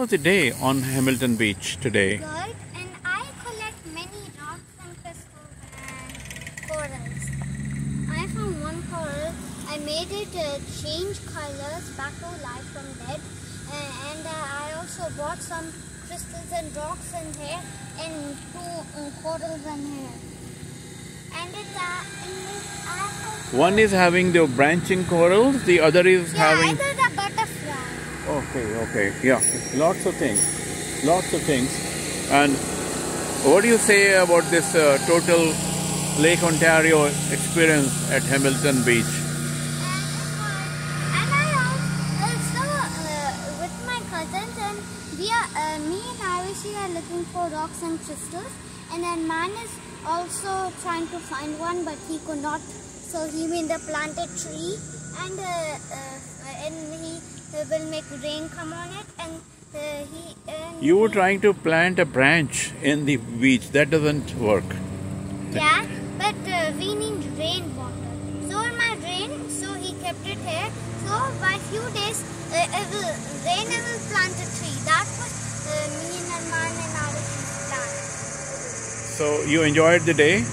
Was the day on Hamilton Beach today? Good, and I collect many rocks and crystals and corals. I found one coral. I made it uh, change colors back to life from dead, uh, and uh, I also bought some crystals and rocks in here and two uh, corals in here. And it, uh, in this, I have One is having the branching corals, the other is yeah, having. it is a butterfly. Okay, okay, yeah, lots of things, lots of things. And what do you say about this uh, total Lake Ontario experience at Hamilton Beach? And I also with my cousins and we are me and Ayushi are looking for rocks and crystals. And then man is also trying to find one but he could not. So he made a planted tree. And uh, uh, uh, will make rain come on it and uh, he and You were trying to plant a branch in the beach, that doesn't work. Yeah, but uh, we need rainwater. So in my rain, so he kept it here. So by few days, uh, it will rain and will plant a tree. That was uh, me and Arman and our plan. So you enjoyed the day?